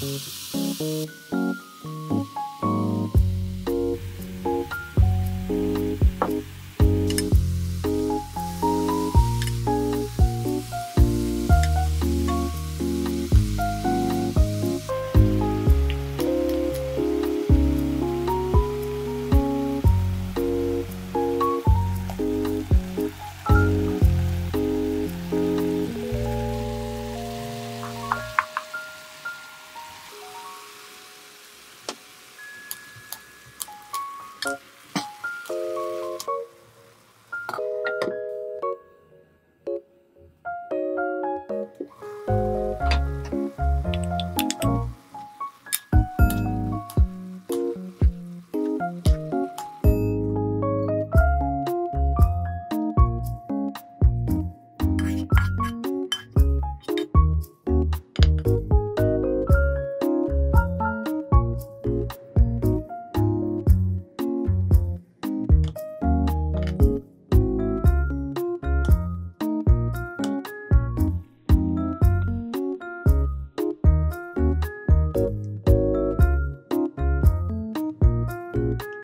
Música